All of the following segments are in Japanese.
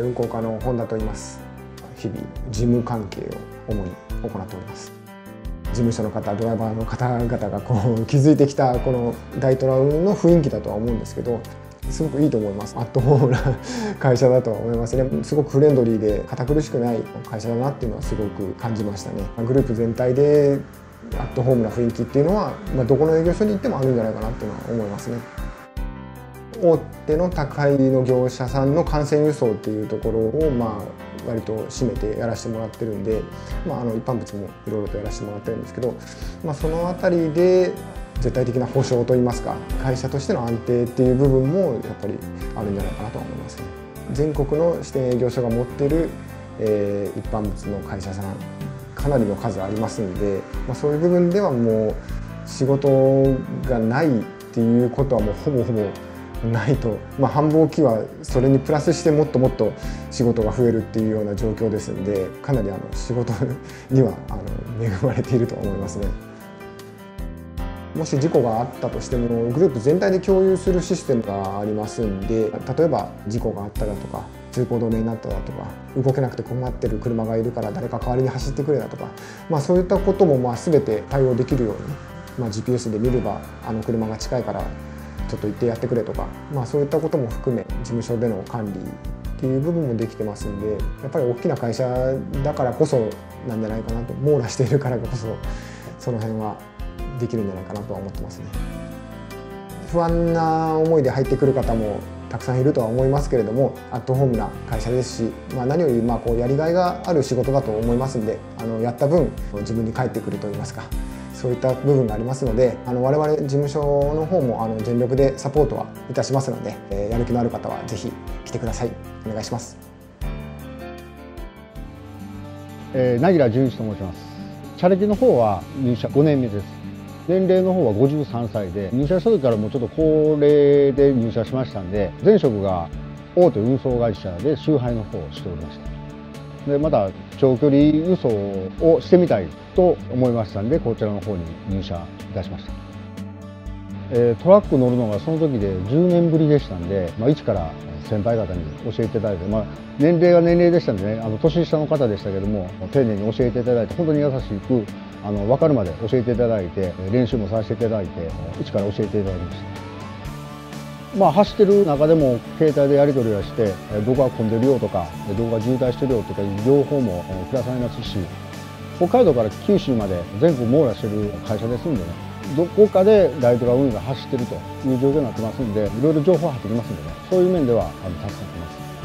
運行課の本田と言います。日々事務関係を主に行っております。事務所の方ドライバーの方々がこう築いてきたこの大トラウンの雰囲気だとは思うんですけどすごくいいと思います。アットホームな会社だとは思いますね。すごくフレンドリーで堅苦しくない会社だなっていうのはすごく感じましたね。グループ全体でアットホームな雰囲気っていうのは、まあ、どこの営業所に行ってもあるんじゃないかなっていうのは思いますね。大手の宅配の業者さんの幹線輸送っていうところをまあ割と占めてやらせてもらってるんで、まあ、あの一般物もいろいろとやらせてもらってるんですけど、まあ、その辺りで絶対的な保証といいますか会社としての安定っていう部分もやっぱりあるんじゃないかなと思いますね。全国の支店営業所が持ってる、えー、一般物の会社さんかなりの数ありますんで、まあ、そういう部分ではもう仕事がないっていうことはもうほぼほぼないと、まあ、繁忙期はそれにプラスしてもっともっと仕事が増えるっていうような状況ですんでかなりあの仕事にはあの恵まれていると思いますね。もし事故があったとしてもグループ全体で共有するシステムがありますんで例えば事故があっただとか通行止めになっただとか動けなくて困ってる車がいるから誰か代わりに走ってくれだとか、まあ、そういったこともまあ全て対応できるように、まあ、GPS で見ればあの車が近いからちょっと行ってやってくれとか、まあ、そういったことも含め事務所での管理っていう部分もできてますんでやっぱり大きな会社だからこそなんじゃないかなと網羅しているからこそその辺はできるんじゃないかなとは思ってますね。不安な思いで入ってくる方もたくさんいるとは思いますけれどもアットホームな会社ですし、まあ、何よりまあこうやりがいがある仕事だと思いますんであのやった分自分に返ってくるといいますかそういった部分がありますのであの我々事務所の方もあの全力でサポートはいたしますので、えー、やる気のある方はぜひ来てください。お願いします、えー、凪良純一と申します。チャレジの方は入社5年目です。年齢の方は53歳で入社した時からもうちょっと高齢で入社しましたんで前職が大手運送会社で集配の方をしておりました。でまた長距離輸送をしてみたいと思いましたんでこちらの方に入社いたしました、え、トラック乗るのがその時で10年ぶりでしたんで、まあ、一から先輩方に教えていただいて、まあ、年齢が年齢でしたんでねあの年下の方でしたけども丁寧に教えていただいて本当に優しくあの分かるまで教えていただいて練習もさせていただいて一から教えていただきました。まあ走ってる中でも携帯でやり取りはしてどこが混んでるよとかどこが渋滞してるよとかいう情報もくださいますし北海道から九州まで全国網羅してる会社ですんでね。どこかでライトラ運が走ってるという状況になってますんでいろいろ情報は入ってきますんでね。そういう面では助かってます。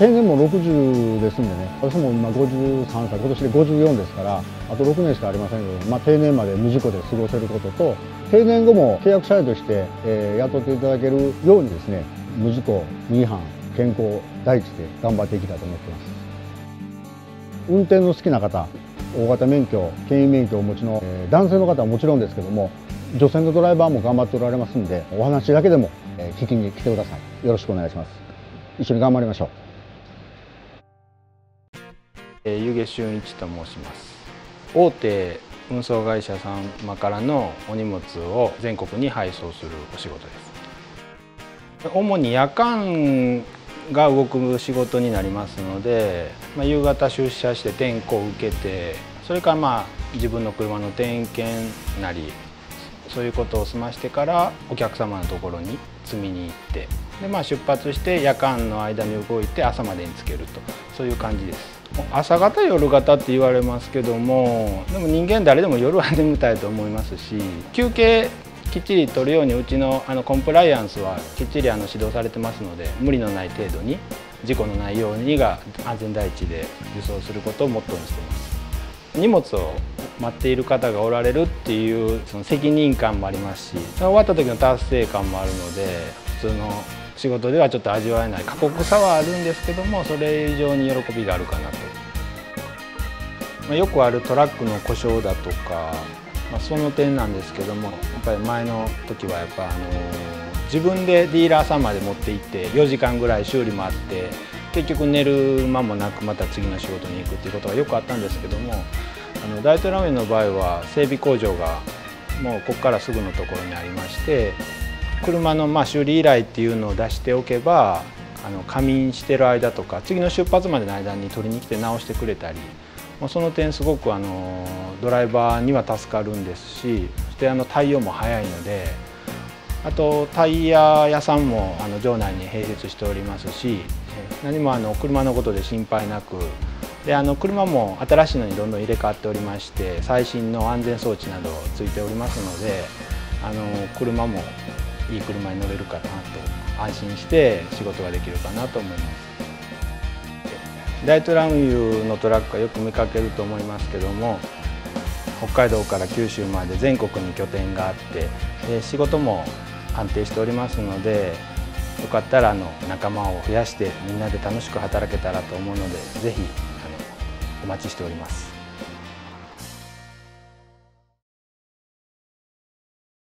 定年も60ですんでね。私も今53歳今年で54ですからあと6年しかありませんけど、まあ、定年まで無事故で過ごせることと定年後も契約社員として、えー、雇っていただけるようにですね無事故無違反健康第一で頑張っていきたいと思っています。運転の好きな方大型免許牽引免許をお持ちの、えー、男性の方はもちろんですけども女性のドライバーも頑張っておられますんでお話だけでも、えー、聞きに来てください。よろしくお願いします。一緒に頑張りましょう。湯気俊一と申します。大手運送会社様からのお荷物を全国に配送するお仕事です。主に夜間が動く仕事になりますので、まあ、夕方出社して点呼を受けてそれからまあ自分の車の点検なりそういうことを済ましてからお客様のところに積みに行ってで、まあ、出発して夜間の間に動いて朝までにつけるとそういう感じです。朝方夜型って言われますけどもでも人間誰でも夜は眠たいと思いますし休憩きっちり取るようにうちのあのコンプライアンスはきっちりあの指導されてますので無理のない程度に事故のないようにが安全第一で輸送することをモットーにしてます荷物を待っている方がおられるっていうその責任感もありますし終わった時の達成感もあるので普通の仕事ではちょっと味わえない過酷さはあるんですけどもそれ以上に喜びがあるかなと、まあ、よくあるトラックの故障だとか、まあ、その点なんですけどもやっぱり前の時はやっぱあの自分でディーラーさんまで持って行って4時間ぐらい修理もあって結局寝る間もなくまた次の仕事に行くっていうことがよくあったんですけどもあの大統領の場合は整備工場がもうここからすぐのところにありまして車のま修理依頼っていうのを出しておけばあの仮眠してる間とか次の出発までの間に取りに来て直してくれたりその点すごくあのドライバーには助かるんですしそしてあの対応も早いのであとタイヤ屋さんもあの場内に併設しておりますし何もあの車のことで心配なくであの車も新しいのにどんどん入れ替わっておりまして最新の安全装置などついておりますのであの車もいい車に乗れるかなと安心して仕事ができるかなと思いますライトランユーのトラックはよく見かけると思いますけども北海道から九州まで全国に拠点があって仕事も安定しておりますのでよかったらあの仲間を増やしてみんなで楽しく働けたらと思うのでぜひあのお待ちしております。